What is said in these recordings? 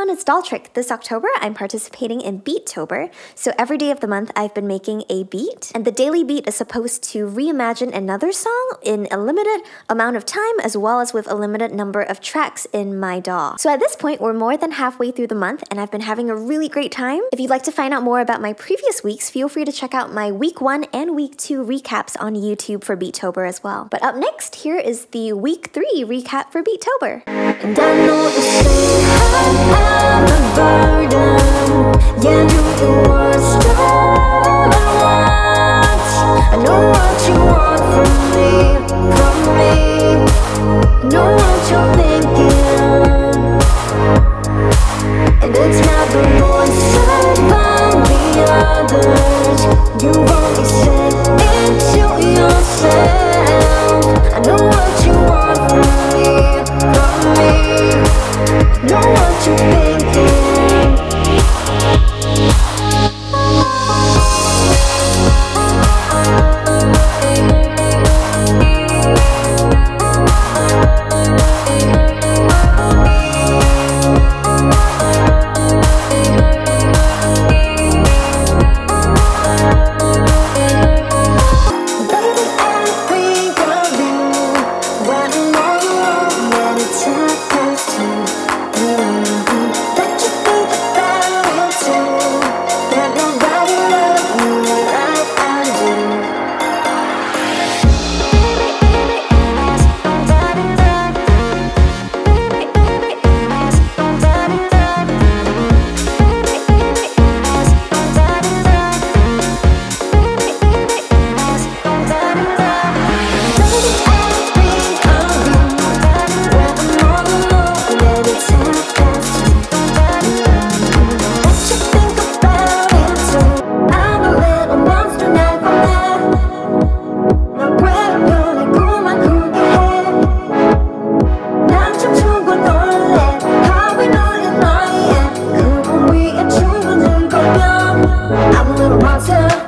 everyone, it's Dolltrick. This October, I'm participating in Beatober. So every day of the month, I've been making a beat, and the daily beat is supposed to reimagine another song in a limited amount of time, as well as with a limited number of tracks in my DAW. So at this point, we're more than halfway through the month, and I've been having a really great time. If you'd like to find out more about my previous weeks, feel free to check out my week one and week two recaps on YouTube for Beatober as well. But up next, here is the week three recap for Beatober. You burden Yeah, do the worst I'm a little monster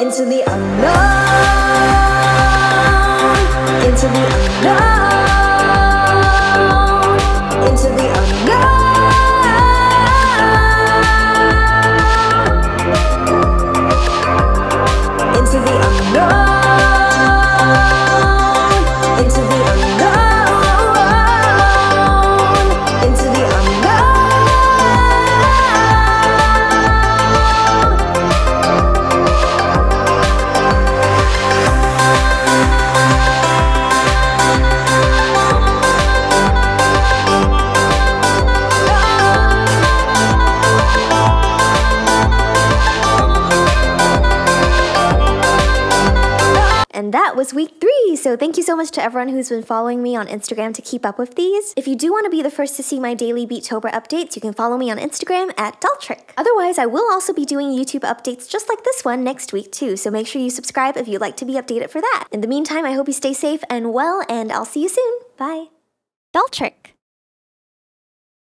into the unknown, into the unknown, into the And that was week three. So thank you so much to everyone who's been following me on Instagram to keep up with these. If you do want to be the first to see my daily Beatober updates, you can follow me on Instagram at Dolltrick. Otherwise, I will also be doing YouTube updates just like this one next week too. So make sure you subscribe if you'd like to be updated for that. In the meantime, I hope you stay safe and well, and I'll see you soon. Bye. Dolltrick.